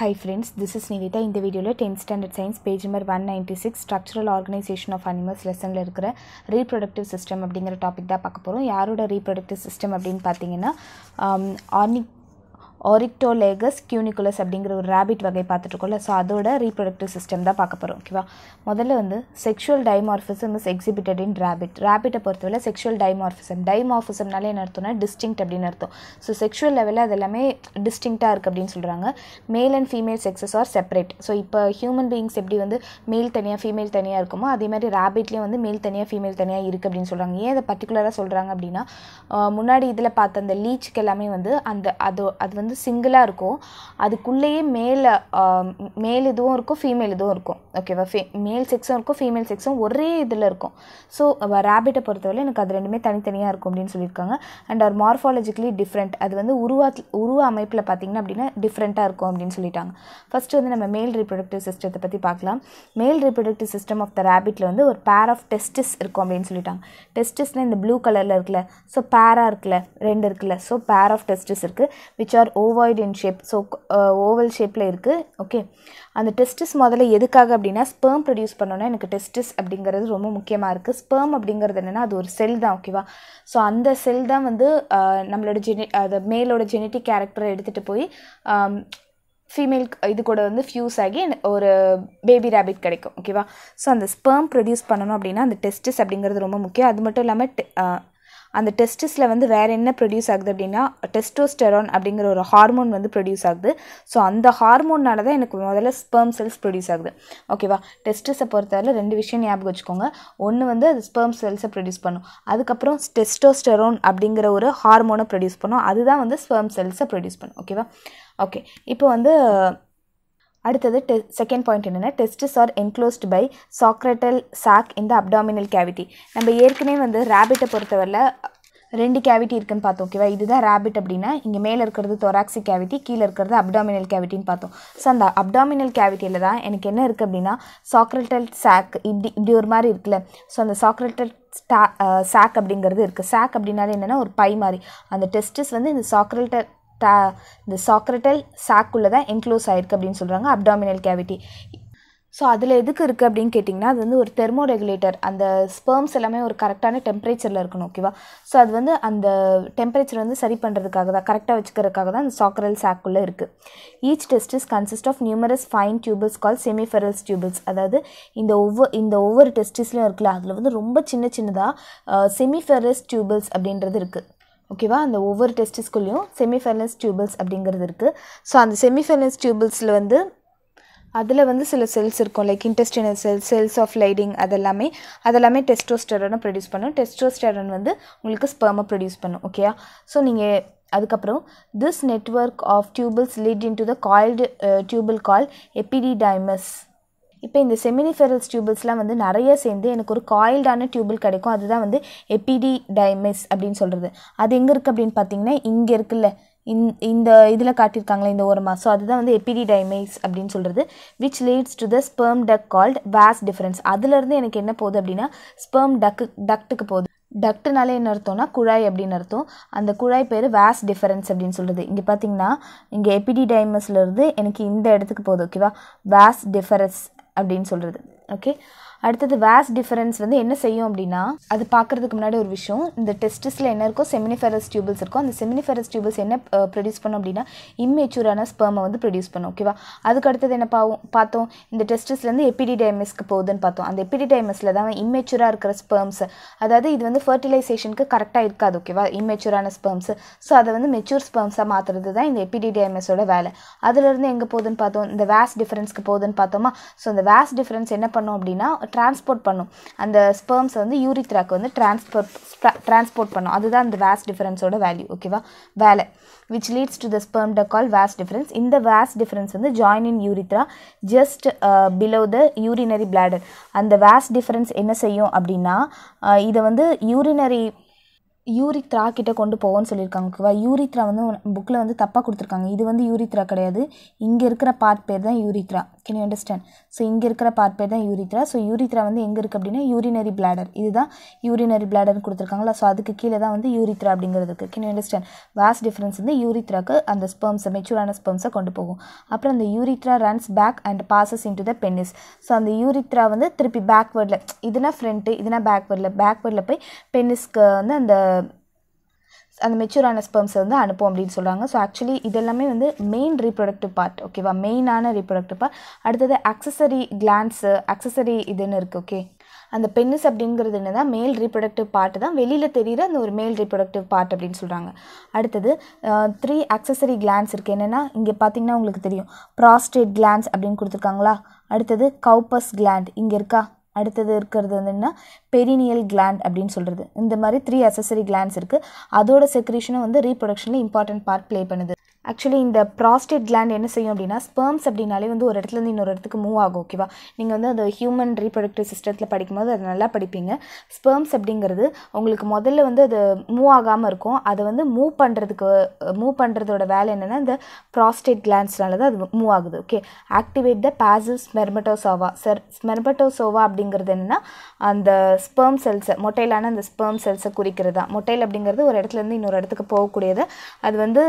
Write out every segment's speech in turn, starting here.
Hi friends this is Nivetha இந்த வீடியோவில் tenth standard science page number one ninety six structural organisation of animals லெசனில் இருக்கிற reproductive system அப்படிங்கிற topic தான் பார்க்க போகிறோம் யாரோட ரீப்ரொடக்டிவ் சிஸ்டம் அப்படின்னு பார்த்தீங்கன்னா ஆர்னி ஆரிக்டோலேகஸ் கியூனிகுலஸ் அப்படிங்கிற ஒரு ரேபிட் வகை பார்த்துட்ருக்கோம்ல ஸோ அதோட ரீப்ரொடக்டிவ் சிஸ்டம் தான் பார்க்க போகிறோம் ஓகேவா முதல்ல வந்து sexual dimorphism is exhibited in rabbit ரேபிட்டை பொறுத்தவரை செக்ஷுவல் டைமார்ஃபிசம் டைமார்ஃபிசம்னாலே என்ன அர்த்தம்னா டிஸ்டிங் அப்படின்னு அர்த்தம். ஸோ செக்ஷுவல் லெவலில் அது எல்லாமே டிஸ்டிங்க்டாக இருக்குது அப்படின்னு சொல்கிறாங்க male and female sexes are separate so இப்போ ஹியூமன் பீயிங்ஸ் எப்படி வந்து மேல் தனியாக ஃபீமேல் தனியாக இருக்குமோ அதே மாதிரி ரேபிட்லேயும் வந்து மேல் தனியாக ஃபீமேல் தனியாக இருக்குது அப்படின்னு சொல்கிறாங்க ஏன் அதை பர்டிகுலராக சொல்கிறாங்க அப்படின்னா முன்னாடி இதில் பார்த்த அந்த லீச்சுக்கு எல்லாமே வந்து அந்த அது அது வந்து சிங்கிளாக இருக்கும். அதுக்குள்ளேயே மேலே மேல் இதுவும் இருக்கும் ஃபீமேல் இதுவும் இருக்கும். ஓகேவா ஃபே மேல் செக்ஸும் இருக்கும் ஃபீமேல் செக்ஸும் ஒரே இதில் இருக்கும். ஸோ ரேபிட்டை பொறுத்தவரை எனக்கு அது ரெண்டுமே தனித்தனியாக இருக்கும் அப்படின்னு சொல்லியிருக்காங்க. அண்ட் ஆர் மார்ஃபாலஜிக்கலி டிஃப்ரெண்ட் அது வந்து உருவா உருவ அமைப்பில் பார்த்தீங்கன்னா அப்படின்னா டிஃப்ரெண்ட்டாக இருக்கும் அப்படின்னு சொல்லிட்டாங்க. ஃபஸ்ட்டு வந்து நம்ம மேல் ரீப்ரொடக்டிவ் சிஸ்டத்தை பற்றி பார்க்கலாம் male reproductive system of the ரேபிட்டில் வந்து ஒரு பேர் ஆஃப் டெஸ்டிஸ் இருக்கும் அப்படின்னு சொல்லிட்டாங்க. டெஸ்டிஸ்னால் இந்த ப்ளூ கலரில் இருக்குல்ல ஸோ பேராக இருக்குல்ல ரெண்டு இருக்குல்ல ஸோ பேர் ஆஃப் டெஸ்டிஸ் இருக்குது which are ovoid in shape so oval ஷேப்பில் இருக்குது ஓகே அந்த டெஸ்டிஸ் முதல்ல எதுக்காக அப்படின்னா ஸ்பெர்ம் ப்ரொடியூஸ் பண்ணோன்னா எனக்கு டெஸ்டிஸ் அப்படிங்கிறது ரொம்ப முக்கியமாக இருக்குது ஸ்பேம் அப்படிங்கிறது என்னென்னா அது ஒரு செல் தான் ஓகேவா ஸோ அந்த செல் தான் வந்து uh, நம்மளோட ஜெனி அது மேலோட ஜெனட்டிக் கேரக்டரை எடுத்துகிட்டு போய் ஃபீமேல் இது கூட வந்து ஃபியூஸ் ஆகி ஒரு பேபி ரேபிட் கிடைக்கும் ஓகேவா ஸோ அந்த ஸ்பெர்ம் ப்ரொடியூஸ் பண்ணணும் அப்படின்னா அந்த டெஸ்டிஸ் அப்படிங்கிறது ரொம்ப முக்கியம். அது மட்டும் இல்லாமல் டெ- அந்த டெஸ்டிஸில் வந்து வேறு என்ன ப்ரொடியூஸ் ஆகுது அப்படின்னா டெஸ்டோஸ்டெரான் அப்படிங்கிற ஒரு ஹார்மோன் வந்து ப்ரொடியூஸ் ஆகுது. ஸோ அந்த ஹார்மோன்னால தான் எனக்கு முதல்ல ஸ்பெர்ம் செல்ஸ் ப்ரொடியூஸ் ஆகுது. ஓகேவா டெஸ்டிஸை பொறுத்தவரை ரெண்டு விஷயம் ஞாபகம் வச்சுக்கோங்க. ஒன்று வந்து அது ஸ்பெர்ம் செல்ஸை ப்ரொடியூஸ் பண்ணும். அதுக்கப்புறம் டெஸ்டோஸ்டெரோன் அப்படிங்கிற ஒரு ஹார்மோனை ப்ரொடியூஸ் பண்ணும். அதுதான் வந்து ஸ்பெர்ம் செல்ஸை ப்ரொடியூஸ் பண்ணும். ஓகேவா ஓகே இப்போ வந்து அடுத்தது டெ செகண்ட் பாயிண்ட் என்னென்னா testis are enclosed by scrotal sac இந்த அப்டாமினல் கேவிட்டி நம்ம ஏற்கனவே வந்து ரேபிட்டை பொறுத்தவரையில் ரெண்டு கேவிட்டி இருக்குன்னு பார்த்தோம் ஓகேவா இதுதான் ரேபிட் அப்படின்னா இங்கே மேலே இருக்கிறது தொராக்சிக் கேவிட்டி கீழே இருக்கிறது அப்டாமினல் கேவிட்டின்னு பார்த்தோம். ஸோ அந்த அப்டாமினல் கேவிட்டியில் தான் எனக்கு என்ன இருக்குது அப்படின்னா சாக்ரட்டல் சாக் இப்படி இப்படி ஒரு மாதிரி இருக்குல்ல? ஸோ அந்த சாக்ரட்டல் ஸ்டா சாக் அப்படிங்கிறது இருக்குது சாக் அப்படின்னாலே என்னென்னா ஒரு பை மாதிரி. அந்த டெஸ்டிஸ் வந்து இந்த சாக்ரட்டல் டா இந்த சாக்ரட்டல் சாக்குள்ளே தான் என்க்ளோஸ் ஆயிருக்கு அப்படின்னு சொல்கிறாங்க அப்டாமினல் கேவிட்டி ஸோ அதில் எதுக்கு இருக்குது அப்படின்னு கேட்டிங்கன்னா அது வந்து ஒரு தெர்மோ ரெகுலேட்டர் அந்த ஸ்பெர்ம்ஸ் எல்லாமே ஒரு கரெக்டான டெம்பரேச்சரில் இருக்கணும் ஓகேவா ஸோ அது வந்து அந்த டெம்பரேச்சர் வந்து சரி பண்ணுறதுக்காக தான் கரெக்டாக வச்சுக்கிறதுக்காக தான் அந்த சாக்ரல் சாக்குள்ளே இருக்குது each testis consist of numerous fine tubules call seminiferous tubules அதாவது இந்த ஒவ்வொரு இந்த ஒவ்வொரு டெஸ்டிஸ்லையும் இருக்குல்ல அதில் வந்து ரொம்ப சின்ன சின்னதாக செமிஃபெரஸ் டியூபிள்ஸ் அப்படின்றது இருக்குது ஓகேவா? அந்த ஒவ்வொரு டெஸ்டிஸ்குள்ளேயும் செமிஃபெலன்ஸ் டியூபிள்ஸ் அப்படிங்கிறது இருக்குது ஸோ அந்த செமிஃபெலன்ஸ் டியூபிள்ஸில் வந்து அதில் வந்து சில செல்ஸ் இருக்கும். Like intestinal cells cells of Leydig அதெல்லாமே அதெல்லாமே டெஸ்டோஸ்டெரானை ப்ரொடியூஸ் பண்ணும். டெஸ்டோஸ்டெரான் வந்து உங்களுக்கு ஸ்பெர்மை ப்ரொடியூஸ் பண்ணும். ஓகேயா ஸோ நீங்கள் அதுக்கப்புறம் this network of tubules lead into the called tubule call epididymis இப்போ இந்த செமினிஃபெரல்ஸ் டியூபிள்ஸ்லாம் வந்து நிறைய சேர்ந்து எனக்கு ஒரு காயில்டான டியூபிள் கிடைக்கும். அதுதான் வந்து எபிடி டைமஸ் அப்படின்னு சொல்கிறது அது எங்கே இருக்குது அப்படின்னு பார்த்தீங்கன்னா இங்கே இருக்குல்ல. இந் இந்த இதில் காட்டியிருக்காங்களே இந்த ஓரமாக ஸோ அதுதான் வந்து எபிடி டைமைஸ் அப்படின்னு சொல்கிறது which leads to the sperm duct called vas deferens அதுலேருந்து எனக்கு என்ன போகுது அப்படின்னா ஸ்பெர்ம் டக்கு டக்ட்டுக்கு போகுது. டக்டுனாலே என்ன அர்த்தம்னா குழாய் அப்படின்னு அர்த்தம். அந்த குழாய் பேர் வேஸ் டிஃபரன்ஸ் அப்படின்னு சொல்கிறது இங்கே பார்த்தீங்கன்னா இங்கே எபிடிடைமஸ்லேருந்து எனக்கு இந்த இடத்துக்கு போகுது ஓகேவா வேஸ் டிஃபரன்ஸ் அப்படின்னு சொல்கிறது ஓகே அடுத்தது வேஸ் டிஃபரன்ஸ் வந்து என்ன செய்யும் அப்படின்னா அது பார்க்குறதுக்கு முன்னாடி ஒரு விஷயம். இந்த டெஸ்டிஸில் என்ன இருக்கோ செமினிஃபெரஸ் டியூபிள்ஸ் இருக்கும் அந்த செமினிஃபெரஸ் டியூபிள்ஸ் என்ன ப்ரொடியூஸ் பண்ணும் அப்படின்னா இம்மெச்சூரான ஸ்பெர்மை வந்து ப்ரொடியூஸ் பண்ணும் ஓகேவா அதுக்கு அடுத்தது என்ன பாவும் பார்த்தோம். இந்த டெஸ்டிஸ்லேருந்து எப்பிடிடைமஸ்க்கு போகுதுன்னு பார்த்தோம். அந்த எபிடிடைமஸில் தான் இம்மெச்சூராக இருக்கிற ஸ்பெர்ம்ஸ் அதாவது இது வந்து ஃபர்டிலைசேஷனுக்கு கரெக்டாக இருக்காது ஓகேவா இம்மெச்சூரான ஸ்பெர்ம்ஸ் ஸோ அதை வந்து மெச்சூர் ஸ்பெர்ம்ஸாக மாற்றுறது தான் இந்த எப்பிடிடைமஸோட வேலை. அதுலேருந்து எங்கே போகுதுன்னு பார்த்தோம்? இந்த வேஸ் டிஃபரன்ஸ்க்கு போகுதுன்னு பார்த்தோமா? ஸோ இந்த வேஸ் டிஃபரன்ஸ் என்ன பண்ணோம் அப்படின்னா டிரான்ஸ்போர்ட் பண்ணும். அந்த ஸ்பெர்ம்ஸ் வந்து யூரித்ராக்கு வந்து டிரான்ஸ்போர்ட் டிரான்ஸ்போர்ட் பண்ணும். அதுதான் அந்த வேஸ் டிஃபரன்ஸோட வேல்யூ ஓகேவா வேலை which leads to the sperm ட கால் வேஸ் டிஃபரன்ஸ் இந்த வேஸ் டிஃபரன்ஸ் வந்து join in urethra just below the urinary bladder அந்த வேஸ் டிஃபரன்ஸ் என்ன செய்யும் அப்படின்னா uh, இதை வந்து யூரினரி யூரித்ரா கிட்ட கொண்டு போவோம்னு சொல்லியிருக்காங்க ஓகேவா யூரித்ரா வந்து புக்கில் வந்து தப்பாக கொடுத்துருக்காங்க. இது வந்து யூரித்ரா கிடையாது. இங்கே இருக்கிற பார்ட் பேர் தான் urethra can you understand so இங்கே இருக்கிற பார்ட் பேர் தான் யூரித்ரா ஸோ யூரித்ரா வந்து எங்கே இருக்குது அப்படின்னா யூரினரி பிளாடர் இதுதான் யூரினரி பிளாடர்னு கொடுத்துருக்காங்களா? ஸோ அதுக்கு கீழே தான் வந்து யூரித்ரா அப்படிங்கிறது இருக்குது can you understand vas deferens வந்து யூரித்ராக்கு அந்த ஸ்பெர்ம்ஸை மெச்சூரான ஸ்பெர்ம்ஸை கொண்டு போகும். அப்புறம் அந்த urethra runs back and passes into the penis so அந்த யூரித்ரா வந்து திருப்பி பேக்வேர்டில் இதுனா ஃப்ரண்ட்டு இதுனா பேக்வேர்டில் பேக்வேர்டில் போய் பென்னிஸ்க்கு வந்து அந்த அந்த மெச்சூரான ஸ்பெர்ம்ஸை வந்து அனுப்பும் அப்படின்னு சொல்கிறாங்க ஸோ ஆக்சுவலி இதெல்லாமே வந்து மெயின் ரீப்ரொடக்டிவ் பார்ட் ஓகேவா மெயினான ரீப்ரொடக்டிவ் பார்ட் அடுத்தது அக்சசரி கிளான்ஸு அக்சசரி இதுன்னு இருக்குது ஓகே அந்த பென்னிஸ் அப்படிங்கிறது என்ன தான் மேல் ரீப்ரொடக்டிவ் பார்ட்டு தான். வெளியில் தெரிகிற அந்த ஒரு மேல் ரீப்ரொடக்டிவ் பார்ட் அப்படின்னு சொல்கிறாங்க அடுத்தது த்ரீ அக்சசரி கிளான்ஸ் இருக்குது என்னென்னா இங்கே பார்த்தீங்கன்னா உங்களுக்கு தெரியும். ப்ராஸ்டேட் கிளான்ஸ் அப்படின்னு கொடுத்துருக்காங்களா? அடுத்தது கவுப்பஸ் கிளாண்ட் இங்கே இருக்கா? அடுத்தது இருக்கிறது என்னென்னா பெரினியல் கிளாண்ட் அப்படின்னு சொல்கிறது இந்த மாதிரி த்ரீ அசசரி கிளாண்ட்ஸ் இருக்குது அதோட செக்ரேஷனும் வந்து ரீப்ரொடக்ஷனில் இம்பார்ட்டன்ட் பார்ட் ப்ளே பண்ணுது. ஆக்சுவலி இந்த ப்ராஸ்டேட் கிளாண்ட் என்ன செய்யும் அப்படின்னா ஸ்பெர்ம்ஸ் அப்படின்னாலே வந்து ஒரு இடத்துலேருந்து இன்னொரு இடத்துக்கு மூவ் ஆகும் ஓகேவா நீங்கள் வந்து அந்த ஹியூமன் ரீப்ரொடக்டிவ் சிஸ்டத்தில் படிக்கும்போது அதை நல்லா படிப்பீங்க. ஸ்பெர்ம்ஸ் அப்படிங்கிறது உங்களுக்கு முதல்ல வந்து அது மூவ் ஆகாமல் இருக்கும். அதை வந்து மூவ் பண்ணுறதுக்கு மூவ் பண்ணுறதோட வேலை என்னென்னா இந்த ப்ராஸ்டேட் கிளாண்ட்ஸ்னால தான் அது மூவ் ஆகுது okay activate the passive spermatozoa sir spermatozoa அப்படிங்கிறது என்னென்னா அந்த ஸ்பெர்ம் செல்ஸை மொட்டையிலான அந்த ஸ்பெர்ம் செல்ஸை குறிக்கிறது? தான் மொட்டைல் அப்படிங்கிறது ஒரு இடத்துலேருந்து இன்னொரு இடத்துக்கு போகக்கூடியது. அது வந்து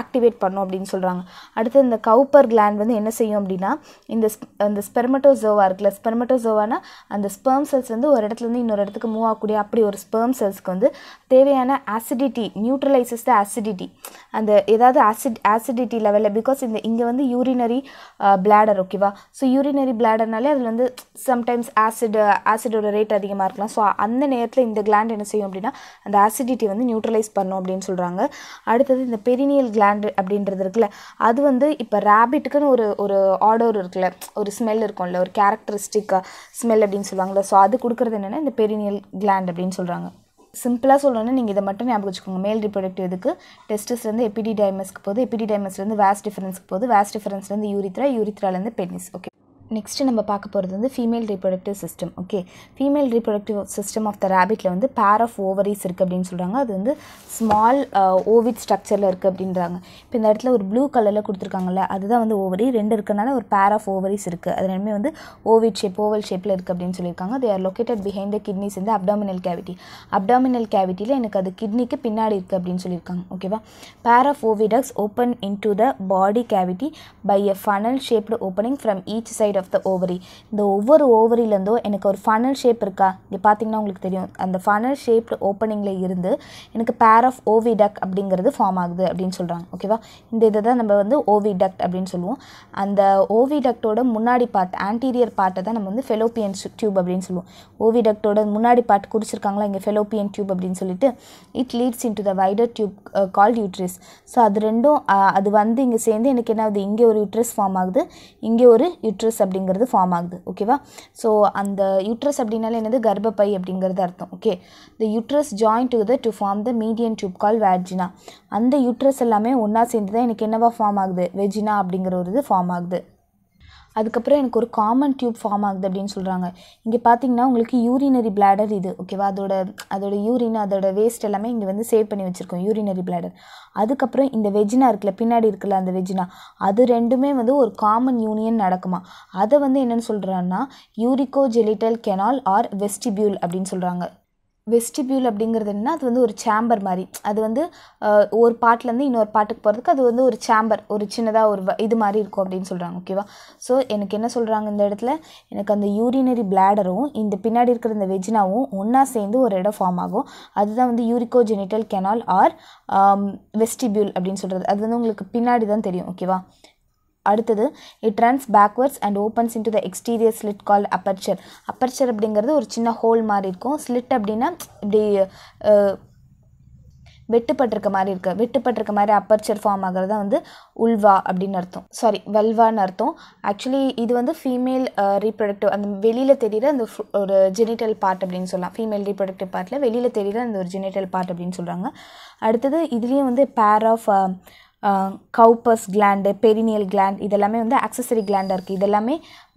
ஆக்டிவேட் பண்ணும் அப்படின்னு சொல்கிறாங்க அடுத்து இந்த கவுப்பர் கிளாண்ட் வந்து என்ன செய்யும் அப்படின்னா இந்த அந்த ஸ்பெர்மட்டோசோவா இருக்குல்ல ஸ்பெர்மட்டோசோவானா அந்த ஸ்பெர்ம் செல்ஸ் வந்து ஒரு இடத்துலேருந்து இன்னொரு இடத்துக்கு மூவ் ஆகக்கூடிய அப்படி ஒரு ஸ்பெர்ம் செல்ஸ்க்கு வந்து தேவையான ஆசிடிட்டி நியூட்ரலைசஸ் த ஆசிடிட்டி அந்த ஏதாவது ஆசிட் ஆசிடிட்டி லெவலில் பிகாஸ் இந்த இங்கே வந்து யூரினரி பிளாடர் ஓகேவா ஸோ யூரினரி பிளாடர்னாலே அதில் வந்து சம்டைம்ஸ் ஆசிட் ஆசிடோட ரேட் அதிகமாக இருக்கலாம். ஸோ அந்த நேரத்தில் இந்த கிளாண்ட் என்ன செய்யும் அப்படின்னா அந்த ஆசிடிட்டி வந்து நியூட்ரலைஸ் பண்ணும் அப்படின்னு சொல்கிறாங்க அடுத்தது இந்த பெரினியல் கிளாண்டு அப்படின்றது இருக்குல்ல அது வந்து இப்போ ரேபிட்டுக்குன்னு ஒரு ஒரு ஆர்டர் இருக்குல்ல ஒரு ஸ்மெல் இருக்கும்ல ஒரு கேரக்டரிஸ்டிக் ஸ்மெல் அப்படின்னு சொல்லுவாங்கள்ல ஸோ அது கொடுக்குறது என்னென்னா இந்த பெரினியல் கிளாண்ட் அப்படின்னு சொல்கிறாங்க சிம்பிளாக சொல்லணும்னா நீங்கள் இதை மட்டும் ஞாபகம் வச்சுக்கோங்க. மேல் ரிப்ரொடக்டிவ் இதுக்கு டெஸ்டஸ்லேருந்து எபிடி டைமஸ்க்கு போகுது எபிடி டைமஸ்லேருந்து வேஸ்ட் டிஃபரன்ஸ்க்கு போகுது வேஸ்ட் டிஃபரன்ஸ்லேருந்து யூரித்ரா யூரித்ராலேருந்து பெனிஸ் ஓகே நெக்ஸ்ட்டு நம்ம பார்க்க போகிறது வந்து female reproductive system okay female reproductive system of the ரேபிட்டில் வந்து பேர் ஆஃப் ஓவரிஸ் இருக்குது அப்படின்னு சொல்கிறாங்க அது வந்து ஸ்மால் ஓவிட் ஸ்ட்ரக்சரில் இருக்குது அப்படின்றாங்க. இப்போ இந்த இடத்துல ஒரு ப்ளூ கலரில் கொடுத்துருக்காங்கல்ல அதுதான் வந்து ஓவரி ரெண்டு இருக்கனால ஒரு பேர் ஆஃப் ஓவரிஸ் இருக்குது அது ரெண்டுமே வந்து ஓவிட் ஷேப் ஓவல் ஷேப்பில் இருக்குது அப்படின்னு சொல்லியிருக்காங்க. They are located behind the kidneys இந்த அப்டாமினல் கேவிட்டி அப்டாமினல் கேவிட்டியில் எனக்கு அது கிட்னிக்கு பின்னாடி இருக்குது அப்படின்னு சொல்லியிருக்காங்க ஓகேவா pair of oviducts open into the body cavity by a funnel shaped opening from each side of the ovary இந்த ஒவ்வொரு ஓவரிலேருந்தும் எனக்கு ஒரு ஃபனல் ஷேப் இருக்கா? இங்கே பார்த்தீங்கன்னா உங்களுக்கு தெரியும். அந்த ஃபனல் ஷேப்டு ஓப்பனிங்கில் இருந்து எனக்கு பேர் ஆஃப் ஓவிடக் அப்படிங்கிறது ஃபார்ம் ஆகுது அப்படின்னு சொல்கிறாங்க ஓகேவா இந்த இதை தான் நம்ம வந்து ஓவிடக்ட் அப்படின்னு சொல்லுவோம். அந்த ஓவிடக்டோட முன்னாடி பார்ட் ஆன்டீரியர் பார்ட்டை தான் நம்ம வந்து ஃபெலோப்பியன் டியூப் அப்படின்னு சொல்லுவோம். ஓவிடக்டோட முன்னாடி பார்ட் குறிச்சிருக்காங்களா? இங்கே ஃபெலோப்பியன் டியூப் அப்படின்னு சொல்லிட்டு it leads into the wider tube called uterus so அது ரெண்டும் uh, அது வந்து இங்கே சேர்ந்து எனக்கு என்ன ஆகுது? இங்கே ஒரு யூட்ரஸ் ஃபார்ம் ஆகுது. இங்கே ஒரு யூட்ரஸ் அப்படி அப்படிங்கிறது ஃபார்ம் ஆகுது ஓகேவா ஸோ அந்த யூட்ரஸ் அப்படின்னாலே என்னது? கர்ப்பப்பை அப்படிங்கிறது அர்த்தம் okay the uterus join together to form the median tube call vagina அந்த யூட்ரஸ் எல்லாமே ஒன்றா சேர்ந்து தான் எனக்கு என்னவா ஃபார்ம் ஆகுது? வெஜினா அப்படிங்கிற ஒரு இது ஃபார்ம் ஆகுது. அதுக்கப்புறம் எனக்கு ஒரு காமன் டியூப் ஃபார்ம் ஆகுது அப்படின்னு சொல்கிறாங்க இங்கே பார்த்தீங்கன்னா உங்களுக்கு யூரினரி பிளாடர் இது ஓகேவா அதோட அதோட யூரின் அதோட வேஸ்ட் எல்லாமே இங்கே வந்து சேவ் பண்ணி வச்சுருக்கோம் யூரினரி பிளாடர் அதுக்கப்புறம் இந்த வெஜினா இருக்குல்ல பின்னாடி இருக்குல்ல அந்த வெஜினா அது ரெண்டுமே வந்து ஒரு காமன் யூனியன் நடக்குமா? அதை வந்து என்னென்னு சொல்கிறான்னா urogenital canal or vestibule அப்படின்னு சொல்கிறாங்க வெஸ்டிபியூல் அப்படிங்கிறது என்ன அது வந்து ஒரு சேம்பர் மாதிரி. அது வந்து ஒரு பாட்டிலேருந்து இன்னொரு பாட்டுக்கு போகிறதுக்கு அது வந்து ஒரு சேம்பர் ஒரு சின்னதாக ஒரு இது மாதிரி இருக்கும் அப்படின்னு சொல்கிறாங்க ஓகேவா ஸோ எனக்கு என்ன சொல்கிறாங்க இந்த இடத்துல? எனக்கு அந்த யூரினரி பிளாடரும் இந்த பின்னாடி இருக்கிற இந்த வெஜினாவும் ஒன்றா சேர்ந்து ஒரு இடம் ஃபார்ம் ஆகும். அதுதான் வந்து urogenital canal or vestibule அப்படின்னு சொல்கிறது அது வந்து உங்களுக்கு பின்னாடி தான் தெரியும் ஓகேவா அடுத்தது it runs backwards and opens into the exterior slit call aperture aperture அப்படிங்கிறது ஒரு சின்ன ஹோல் மாதிரி இருக்கும். ஸ்லிட் அப்படின்னா இப்படி வெட்டுப்பட்டிருக்க மாதிரி இருக்குது வெட்டுப்பட்டிருக்க மாதிரி அப்பர்ச்சர் ஃபார்ம் ஆகிறது வந்து உல்வா அப்படின்னு அர்த்தம். சாரி வல்வான்னு அர்த்தம். ஆக்சுவலி இது வந்து ஃபீமேல் ரீப்ரொடக்டிவ் அந்த வெளியில் தெரிகிற அந்த ஒரு ஜெனிட்டல் பார்ட் அப்படின்னு சொல்லலாம். ஃபீமேல் ரீப்ரொடக்டிவ் பார்ட்டில் வெளியில் தெரிகிற அந்த ஒரு ஜெனிட்டல் பார்ட் அப்படின்னு சொல்கிறாங்க அடுத்தது இதுலேயும் வந்து pair of Cowper's gland perineal gland இதெல்லாமே வந்து ஆக்சசரி கிளாண்டாக இருக்குது இதெல்லாமே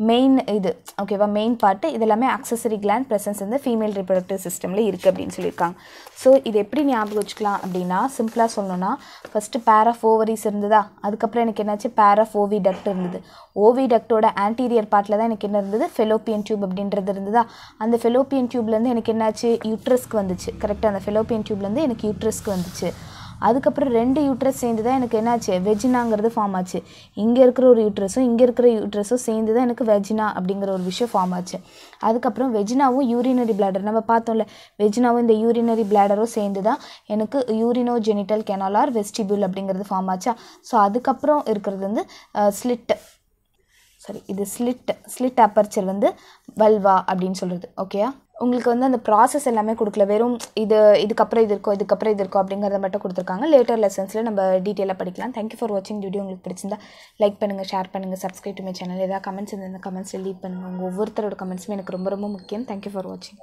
மெயின் இது ஓகேவா மெயின் பார்ட்டு இதெல்லாமே ஆக்சசரி கிளாண்ட் ப்ரெசன்ஸ் வந்து ஃபீமேல் ரிப்ரடக்டிவ் சிஸ்டமில் இருக்குது அப்படின்னு சொல்லியிருக்காங்க. ஸோ இது எப்படி ஞாபகம் வச்சுக்கலாம் அப்படின்னா சிம்பிளாக சொல்லணும்னா ஃபஸ்ட்டு பேர் ஆஃப் ஓவரிஸ் இருந்ததா? அதுக்கப்புறம் எனக்கு என்னாச்சு? பேர் ஆஃப் ஓவி டக்ட் இருந்தது. ஓவி டக்டோட ஆன்டீரியர் பார்ட்டில் தான் எனக்கு என்ன இருந்தது? ஃபெலோப்பியன் டியூப் அப்படின்றது இருந்ததா? அந்த ஃபெலோப்பியன் டியூப்லேருந்து எனக்கு என்னாச்சு? யூட்ரஸ்க்கு வந்துச்சு. கரெக்டாக அந்த ஃபெலோப்பியன் டியூப்லேருந்து எனக்கு யூட்ரஸ்க்கு வந்துச்சு. அதுக்கப்புறம் ரெண்டு யூட்ரஸ் சேர்ந்து தான் எனக்கு என்னாச்சு? வெஜினாங்கிறது ஃபார்ம் ஆச்சு. இங்கே இருக்கிற ஒரு யூட்ரஸும் இங்கே இருக்கிற யூட்ரஸும் சேர்ந்து தான் எனக்கு வெஜினா அப்படிங்கிற ஒரு விஷயம் ஃபார்ம் ஆச்சு. அதுக்கப்புறம் வெஜினாவும் யூரினரி பிளாடர் நம்ம பார்த்தோம்ல வெஜினாவும் இந்த யூரினரி பிளாடரும் சேர்ந்து தான் எனக்கு யூரினோ ஜெனிட்டல் கெனாலார் வெஸ்டிபியூல் அப்படிங்கிறது ஃபார்ம் ஆச்சா? ஸோ அதுக்கப்புறம் இருக்கிறது வந்து ஸ்லிட் சாரி இது ஸ்லிட் ஸ்லிட் அப்பர்ச்சர் வந்து வல்வா அப்படின்னு சொல்கிறது ஓகேயா உங்களுக்கு வந்து அந்த ப்ராசஸ் எல்லாமே கொடுக்கல. வெறும் இது இதுக்கப்புறம் இது இருக்கோ இதுக்கப்புறம் இது இருக்கோ அப்படிங்கிறத மட்டும் கொடுத்துருக்காங்க. லேட்டர் லெசன்ஸில் நம்ம டீட்டெயிலாக படிக்கலாம். தேங்க்யூ ஃபார் வாட்சிங் வீடியோ உங்களுக்கு பிடிச்சிருந்தா லைக் பண்ணுங்கள் ஷேர் பண்ணுங்கள் சப்ஸ்கிரைப் டு மை சேனல் ஏதாவது கமெண்ட்ஸ் இருந்தால் கமெண்ட்ஸில் லீவ் பண்ணுங்கள் உங்கள் ஒவ்வொருத்தரோட கமெண்ட்ஸுமே எனக்கு ரொம்ப ரொம்ப முக்கியம். தேங்க்யூ ஃபார் வாட்சிங்